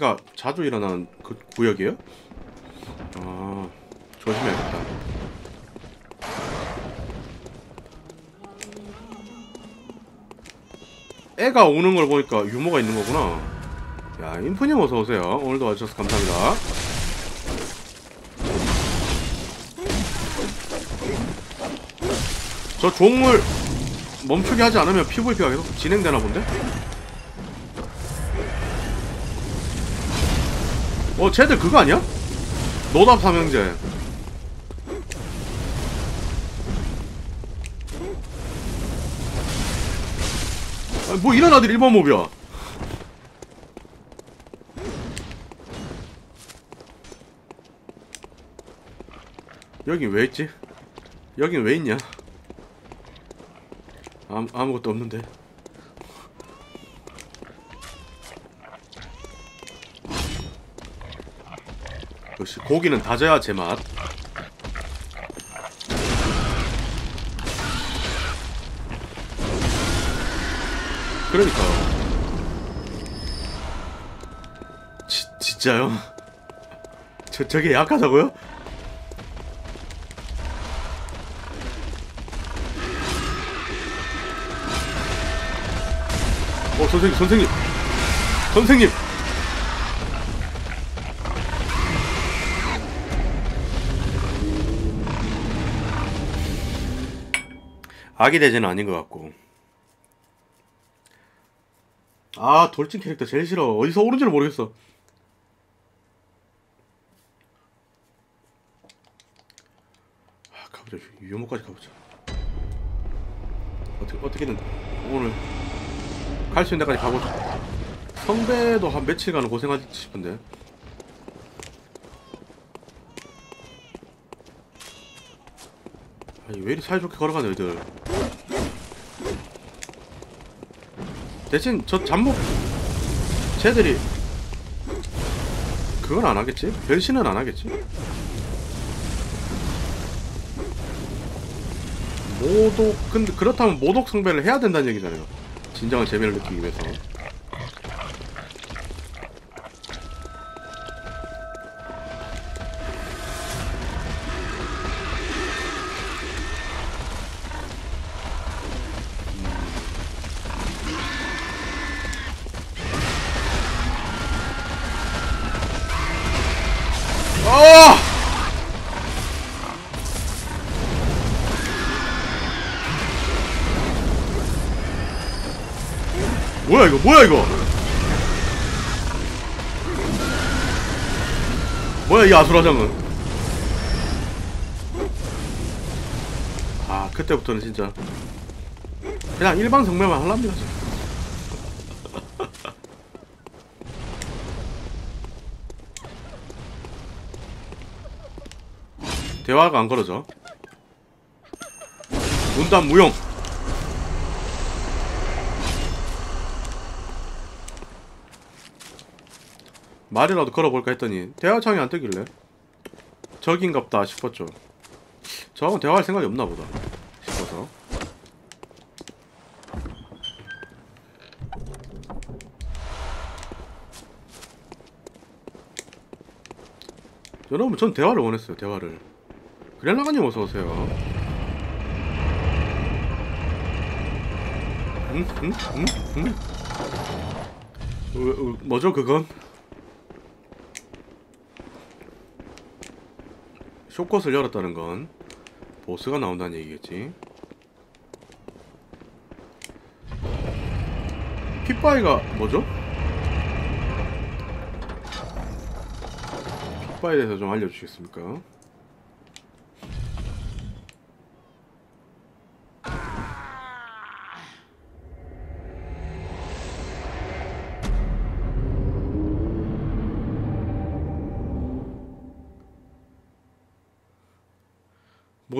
피가 자주 일어나는 그 구역이에요? 아 조심해야겠다. 애가 오는 걸 보니까 유머가 있는 거구나. 야 인프님 어서 오세요. 오늘도 와주셔서 감사합니다. 저 종을 멈추게 하지 않으면 PVP가 계속 진행되나 본데? 어, 쟤들 그거 아니야? 노답 삼형제. 아니, 뭐 이런 아들 일반 몹이야. 여긴 왜 있지? 여긴 왜 있냐? 아무, 아무것도 없는데. 역시 고기는 다져야 제맛. 그러니까요. 지, 진짜요? 저, 저게 약하다고요? 어, 선생님, 선생님! 선생님! 아기 대제는 아닌 것 같고. 아, 돌진 캐릭터 제일 싫어. 어디서 오는지를 모르겠어. 아, 가보자. 유모까지 가보자. 어떻게, 어떻게든 오늘 갈 수 있는 데까지 가보자. 성배도 한 며칠간 고생하지 싶은데. 아니, 왜 이리 사이좋게 걸어가냐, 너희들. 대신 저 잠복 쟤들이 그건 안 하겠지? 변신은 안 하겠지? 모독 근데 그렇다면 모독 성배를 해야 된다는 얘기잖아요. 진정한 재미를 느끼기 위해서. 뭐야 이거? 뭐야 이거? 뭐야 이 아수라장은? 아 그때부터는 진짜 그냥 일반 성매만 할랍니다. 대화가 안 걸어져. 문단 무용 말이라도 걸어볼까 했더니 대화창이 안 뜨길래 적인갑다 싶었죠 저하고 대화할 생각이 없나 보다 싶어서 여러분 전 대화를 원했어요 대화를 그렐라가님 어서오세요 응? 응? 응? 응? 뭐죠 그건? 쇼컷을 열었다는 건 보스가 나온다는 얘기겠지 핏바이가 뭐죠? 핏바이에 대해서 좀 알려주시겠습니까?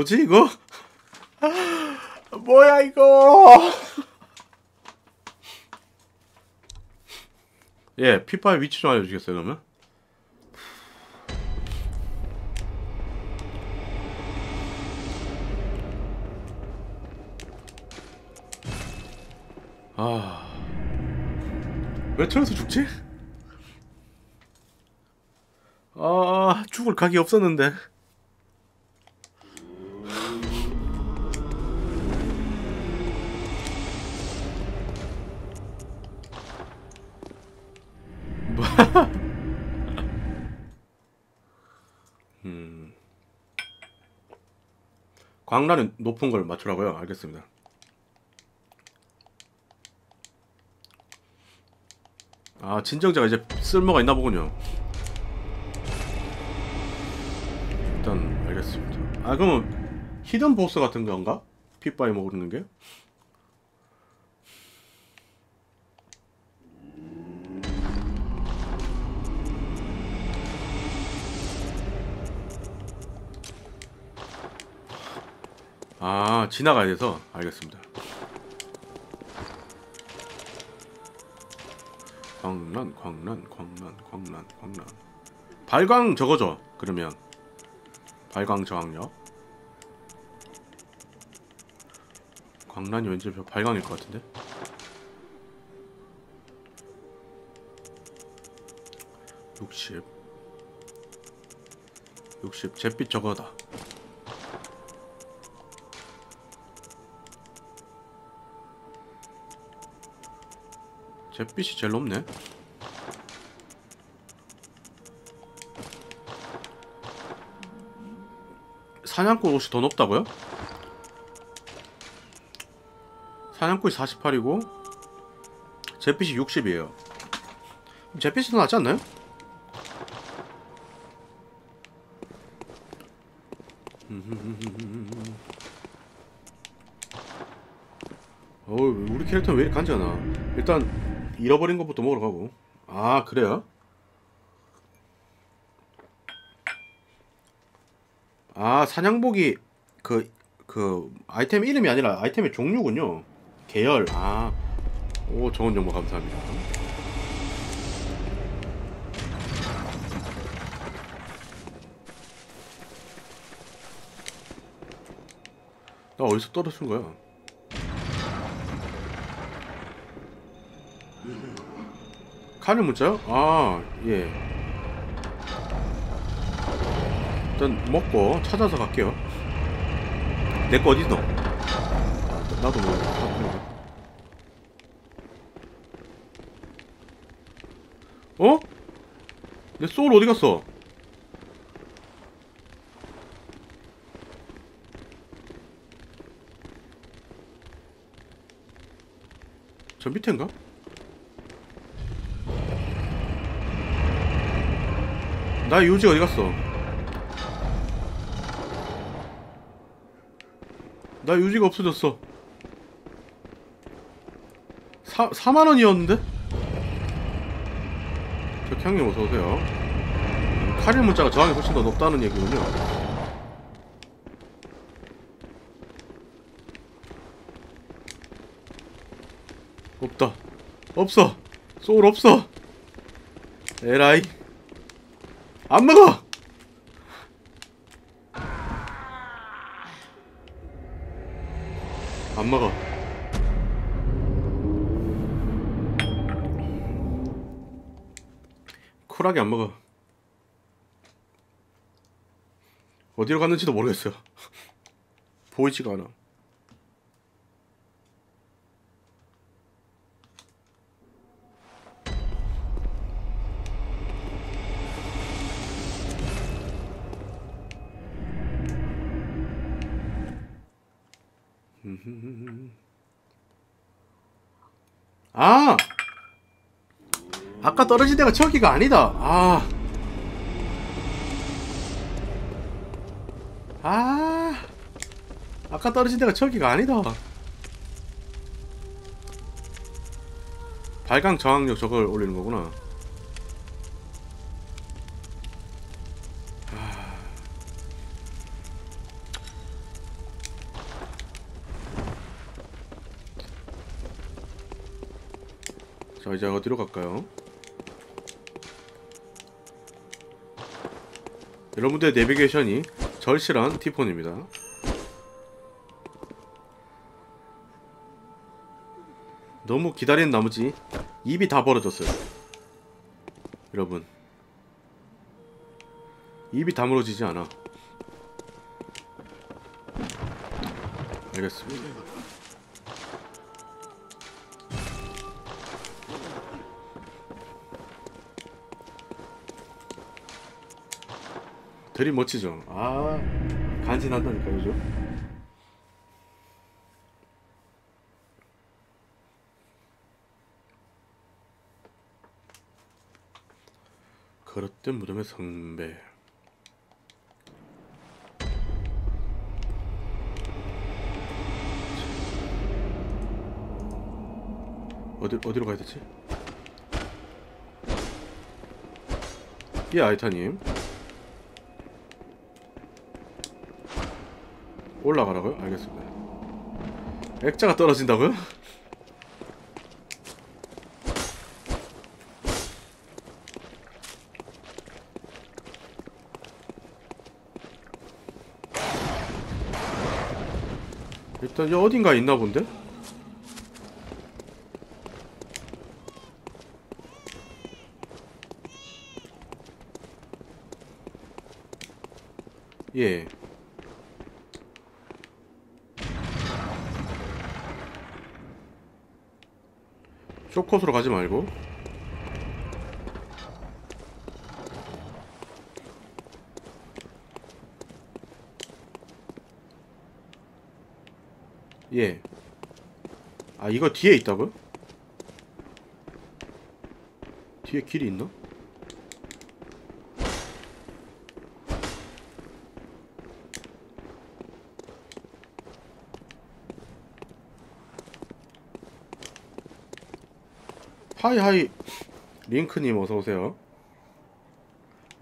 뭐지 이거? 뭐야 이거? 예, 피파의 위치 좀 알려주겠어요 그러면? 아, 왜 저기서 죽지? 아 죽을 각이 없었는데 음. 광란은 높은 걸 맞추라고요? 알겠습니다. 아 진정자가 이제 쓸모가 있나 보군요. 일단 알겠습니다. 아 그러면 히든 보스 같은 건가? 핏바이 모르는 게? 아 지나가야 돼서? 알겠습니다. 광란 광란 광란 광란 광란. 발광 저거죠 그러면. 발광 저항력. 광란이 왠지 발광일 것 같은데? 육십. 육십. 잿빛 저거다 잿빛이 제일 높네 사냥꾼 옷이 더 높다고요? 사냥꾼이 48이고 잿빛이 60이에요 잿빛이 더 낫지 않나요? 어우 우리 캐릭터는 왜 이렇게 간지가 일단 잃어버린 것부터 먹으러 가고. 아 그래요? 아 사냥복이 그, 그 아이템 이름이 아니라 아이템의 종류군요. 계열. 아오 좋은 정보 감사합니다. 나 어디서 떨어진 거야 카는 문자요? 아, 예. 일단 먹고 찾아서 갈게요. 내 거 어디 있노? 아, 나도 뭐. 어? 내 소울 어디 갔어? 저 밑인가? 나 유지 어디 갔어? 나 유지가 없어졌어. 4, 4만 원이었는데? 적향님 어서 오세요. 카릴 문자가 저항이 훨씬 더 높다는 얘기군요. 없다. 없어. 소울 없어. 에라이. 안 먹어! 안 먹어. 쿨하게 안 먹어. 어디로 갔는지도 모르겠어요. 보이지가 않아. 아! 아까 떨어진 데가 저기가 아니다. 아. 아. 아까 떨어진 데가 저기가 아니다. 발광 저항력 저걸 올리는 거구나. 자 이제 어디로 갈까요? 여러분들의 내비게이션이 절실한 티폰입니다 너무 기다리는 나머지 입이 다 벌어졌어요 여러분 입이 다물어지지 않아. 알겠습니다. 되게 멋지죠. 아 간지난다니까 요즘. 걸었던 무덤의 성배. 어디 어디로 가야 되지? 예 아이타님 올라가라고요? 알겠습니다. 액자가 떨어진다고요? 일단 여 어딘가 있나 본데? 예. 쇼컷으로 가지 말고 예. 아 이거 뒤에 있다고요? 뒤에 길이 있나? Hi hi 링크님 어서 오세요.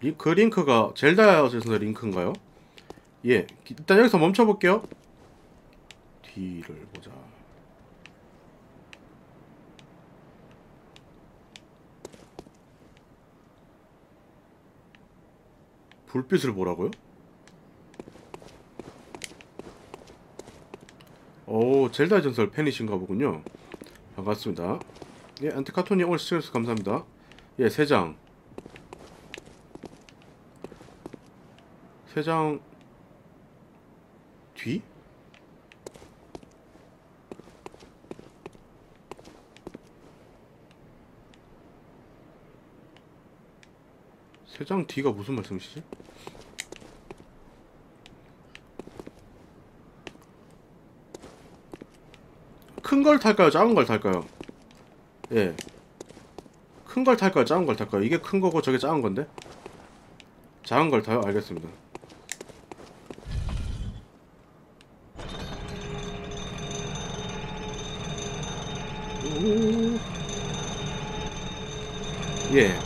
리, 그 링크가 젤다에서 링크인가요? 예, 일단 여기서 멈춰 볼게요. 뒤를 보자. 불빛을 보라고요? 오, 젤다 전설 팬이신가 보군요. 반갑습니다. 예, 안티카토니 오늘 시청해주셔서 감사합니다. 예, 세 장. 세 장 뒤? 세 장 뒤가 무슨 말씀이시지? 큰 걸 탈까요? 작은 걸 탈까요? 예. 큰 걸 탈까요? 작은 걸 탈까요? 이게 큰 거고 저게 작은 건데? 작은 걸 타요? 알겠습니다. 오. 예.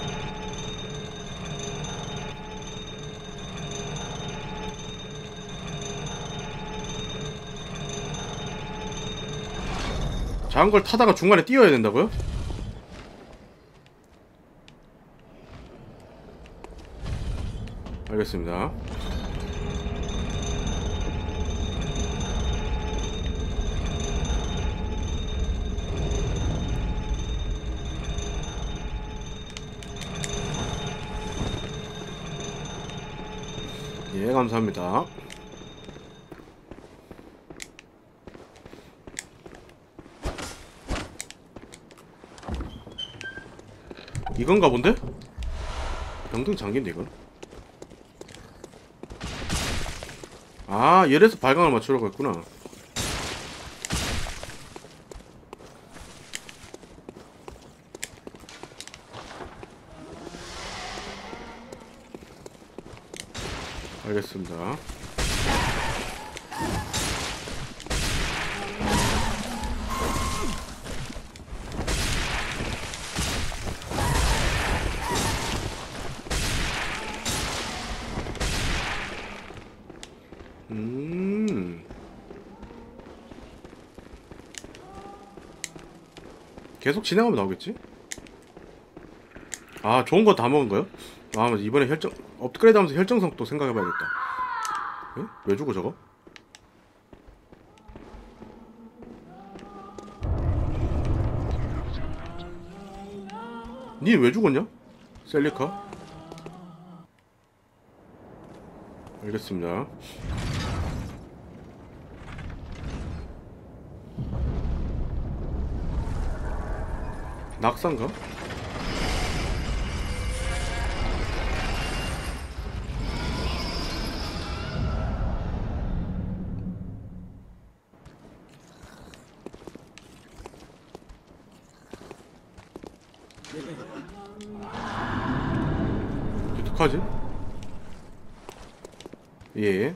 작은 걸 타다가 중간에 뛰어야 된다고요? 알겠습니다. 예, 감사합니다. 이건가 본데? 병등 장기인데 이건? 아 열에서 발광을 맞추려고 했구나. 알겠습니다 계속 진행하면 나오겠지? 아 좋은 거 다 먹은 거요? 아 이번에 혈정 업그레이드 하면서 혈정성 또 생각해봐야겠다 에? 왜 주고 저거? 니 왜 죽었냐? 셀리카? 알겠습니다. 낙산가? 어떡하지? 예.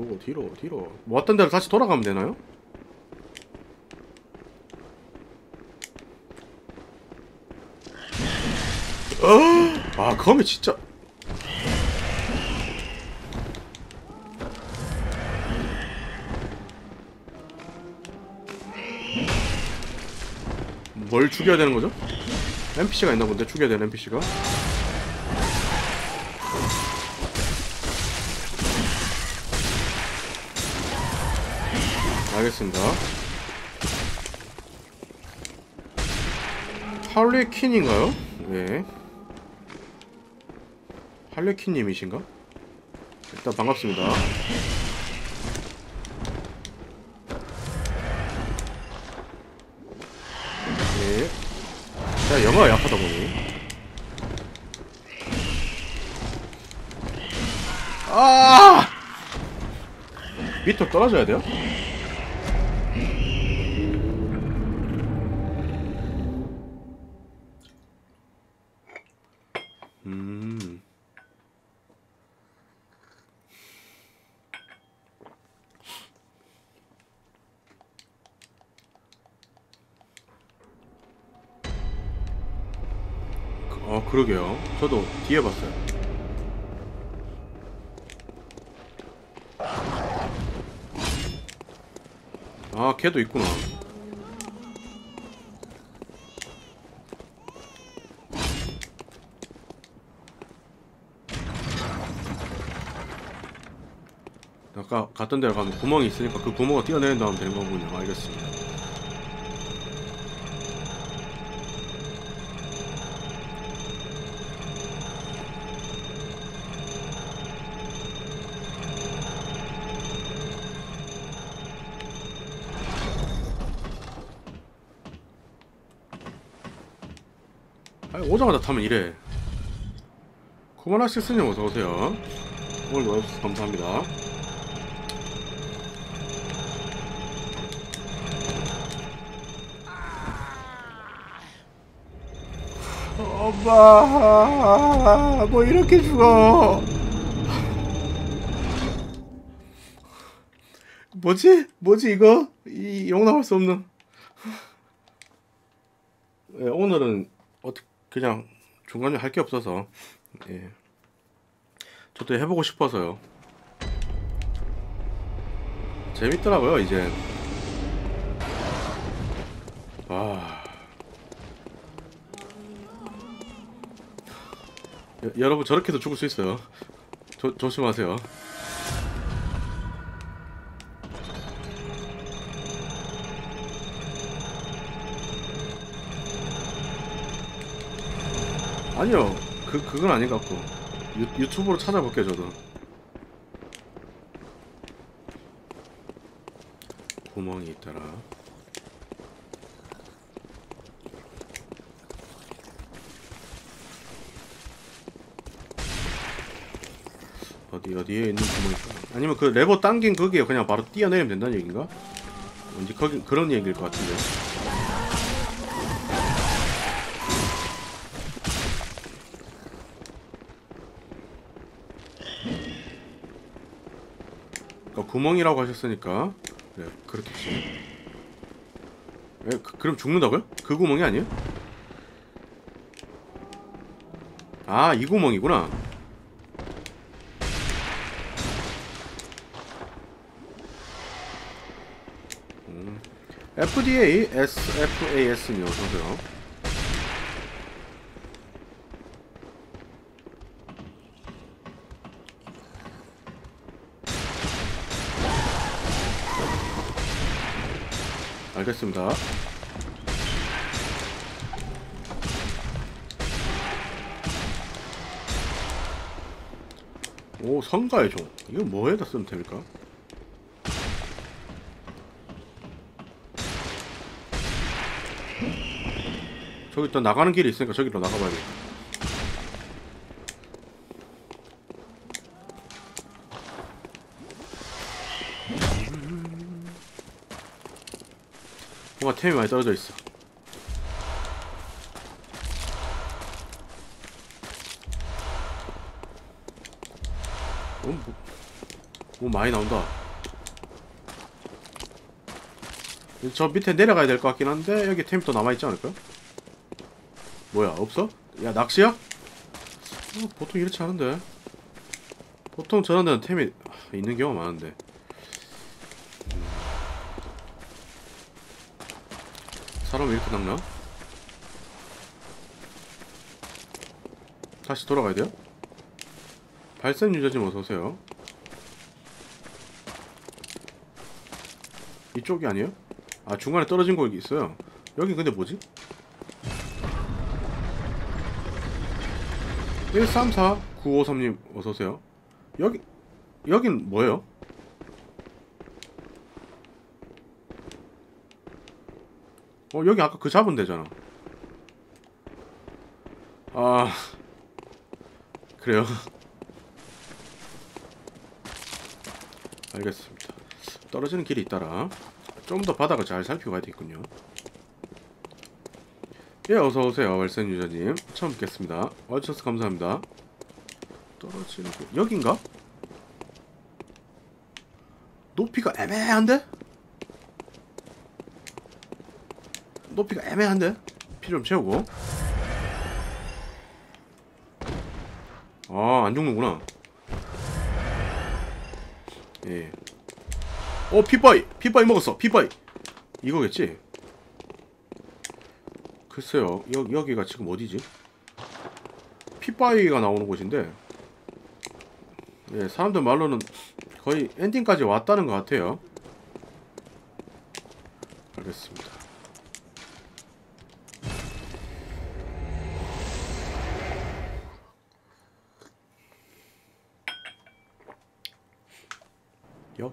뒤로 뒤로 뒤로 뭐 왔던 데로 다시 돌아가면 되나요? 어! 아 검이 진짜 뭘 죽여야 되는 거죠? NPC가 있나 본데 죽여야 되는 NPC가 알겠습니다. 할리퀸인가요? 네. 할리퀸님이신가? 일단 반갑습니다. 네. 제가 영어가 약하다 보니. 아! 밑으로 떨어져야 돼요? 뒤에 봤어요. 아, 걔도 있구나. 아까 갔던 데로 가면 구멍이 있으니까 그 구멍을 띄어내는 다음 되는 거군요. 알겠습니다. 오자마자 타면 이래. 쿠바나시스님 어서오세요. 오늘 와주셔서 감사합니다. 엄마, 뭐 이렇게 죽어. 뭐지? 뭐지 이거? 이 용납할 수 없는. 예, 오늘은 그냥 중간에 할 게 없어서 예. 저도 해보고 싶어서요. 재밌더라고요 이제. 와. 여, 여러분 저렇게도 죽을 수 있어요. 조, 조심하세요. 아니요, 그 그건 아닌 것 같고 유, 유튜브로 찾아볼게요 저도. 구멍이 있더라. 어디 어디에 있는 구멍이 있까 아니면 그 레버 당긴 거기에 그냥 바로 뛰어내리면 된다는 얘기인가? 뭔지 거기 그런 얘기일 것 같은데. 구멍이라고 하셨으니까 네 그렇겠지. 에, 그, 그럼 죽는다고요? 그 구멍이 아니에요? 아 이 구멍이구나. 음. FDA SFAS님 어서오세요. 알겠습니다. 오, 성가의 종. 이거 뭐에다 쓰면 됩니까? 저기 일단 나가는 길이 있으니까 저기로 나가봐야겠다. 템이 많이 떨어져 있어 어, 뭐, 뭐 많이 나온다. 저 밑에 내려가야 될 것 같긴 한데 여기 템이 또 남아있지 않을까요? 뭐야 없어? 야 낚시야? 어, 보통 이렇지 않은데 보통 저런 데는 템이 있는 경우가 많은데 사람이 이렇게 낚나? 다시 돌아가야 돼요? 발생 유저님 어서오세요 이쪽이 아니에요? 아 중간에 떨어진 거 여기 있어요 여기 근데 뭐지? 134953님 어서오세요 여기 여긴 뭐예요? 어 여기 아까 그 잡은 데잖아 아 그래요 알겠습니다. 떨어지는 길이 있다라 좀 더 바닥을 잘 살펴봐야 되겠군요. 예, 어서 오세요, 월센 유저님. 처음 뵙겠습니다. 와주셔서 감사합니다. 떨어지는 길 여긴가? 높이가 애매한데? 높이가 애매한데? 피 좀 채우고. 아, 안 죽는구나. 예. 어 피바이 피바이 먹었어 피바이 이거겠지? 글쎄요 여, 여기가 지금 어디지? 피바이가 나오는 곳인데 예 사람들 말로는 거의 엔딩까지 왔다는 것 같아요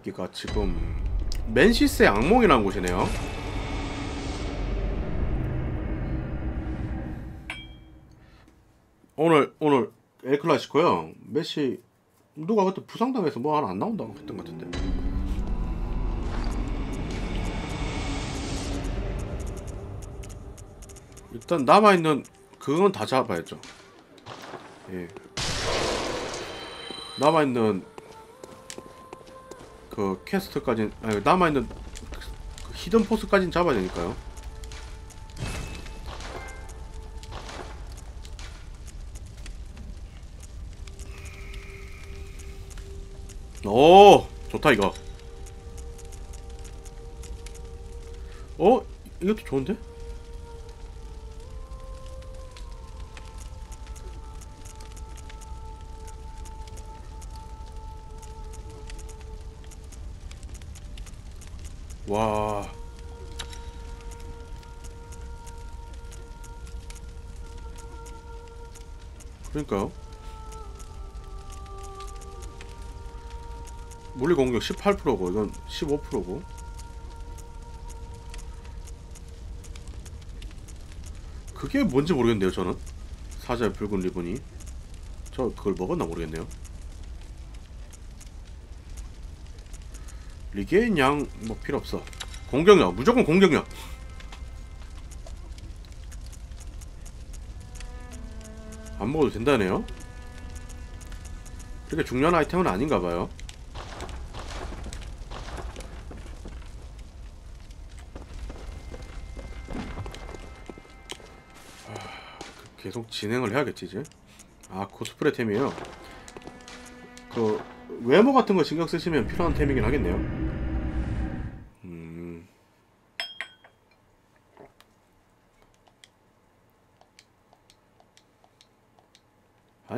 여기가 지금 맨시스의 악몽이라는 곳이네요. 오늘 오늘 엘 클라시코요. 메시 누가 그때 부상당해서 뭐 하나 안 나온다고 했던 것 같은데. 일단 남아 있는 그건 다 잡아야죠. 예. 남아 있는 그 캐스트까지 아니 남아있는 그 히든 포스까지는 잡아야 되니까요 오 좋다 이거 어? 이것도 좋은데? 그러니까요. 물리 공격 18%고 이건 15%고. 그게 뭔지 모르겠네요, 저는. 사자의 붉은 리본이. 저 그걸 먹었나 모르겠네요. 리게인 양뭐 필요 없어 공격력 무조건 공격력 안 먹어도 된다네요? 그렇게 중요한 아이템은 아닌가봐요. 계속 진행을 해야겠지 이제? 아 코스프레 템이에요. 그 외모 같은 거 신경 쓰시면 필요한 템이긴 하겠네요.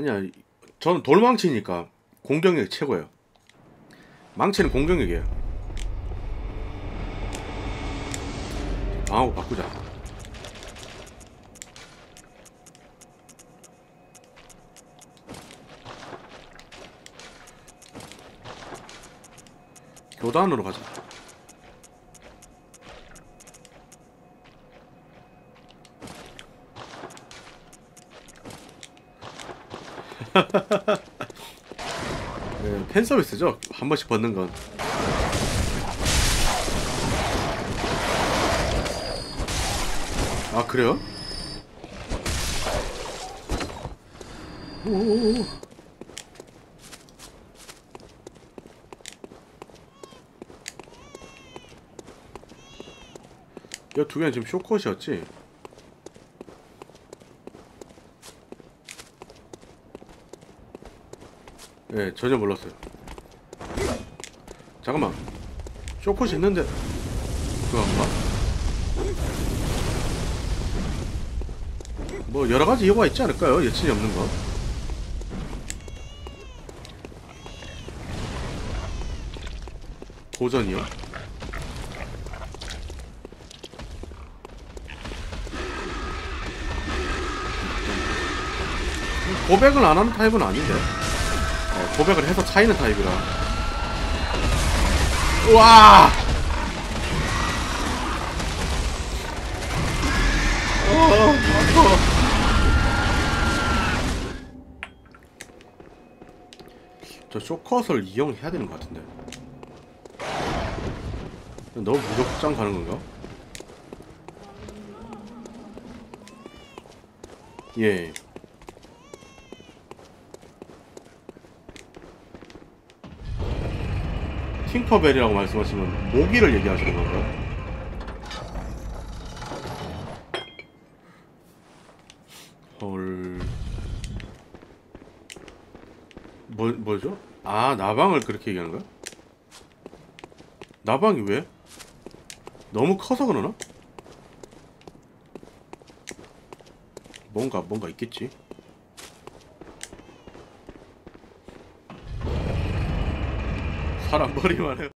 왜냐 저는 돌망치니까 공격력이 최고예요. 망치는 공격력이에요. 방하고 바꾸자. 교단으로 가자. 팬 서비스죠. 한 번씩 벗는 건. 아 그래요? 오오오. 이두 개는 지금 쇼컷이었지? 네, 전혀 몰랐어요. 잠깐만. 쇼컷이 있는데, 그건가? 뭐, 여러 가지 이유가 있지 않을까요? 여친이 없는 거. 고전이요? 고백을 안 하는 타입은 아닌데. 네, 고백을 해서 차이는 타입이라. 우와! 어. 저 쇼컷을 이용해야 되는 것 같은데. 너무 무적장 가는 건가? 예. 팅커벨이라고 말씀하시면 모기를 얘기하시는 건가요? 헐... 뭐, 뭐죠? 아, 나방을 그렇게 얘기하는 거야? 나방이 왜? 너무 커서 그러나? 뭔가, 뭔가 있겠지? 사람 머리만 해.